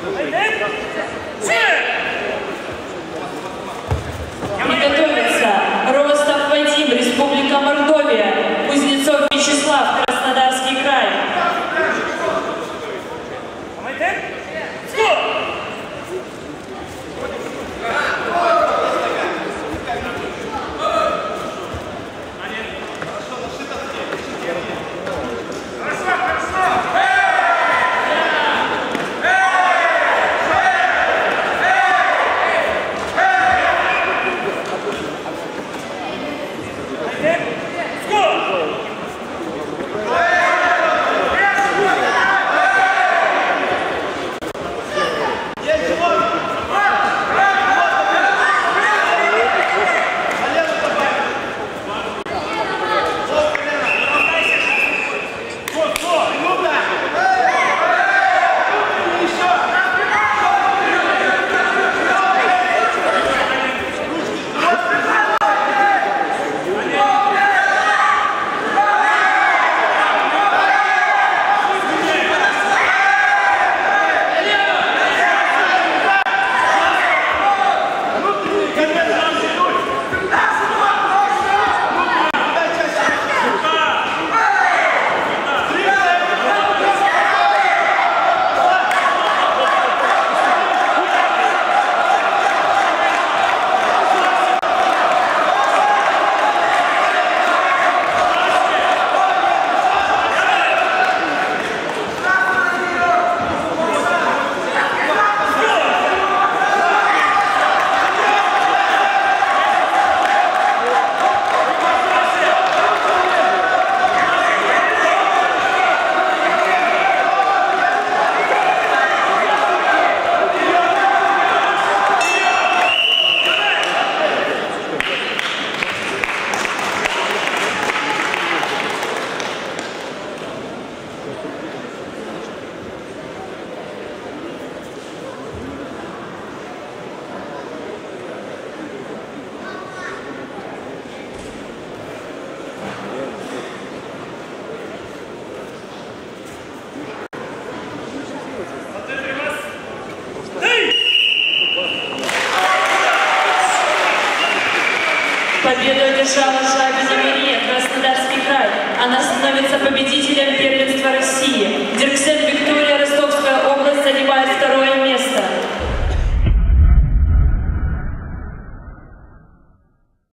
Amen. Победу одержала Жабина Мария, Краснодарский край. Она становится победителем